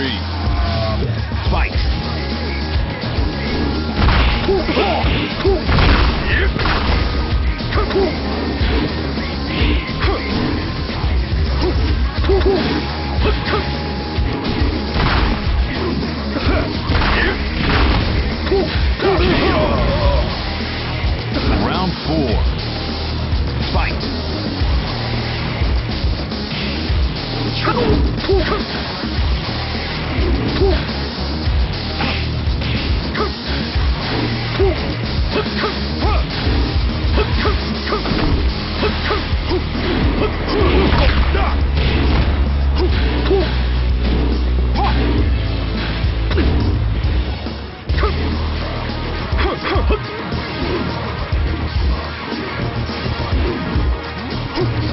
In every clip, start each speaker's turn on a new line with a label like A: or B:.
A: three. Spike. Round four. Fight.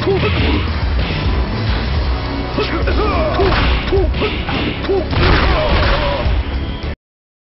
A: Oh,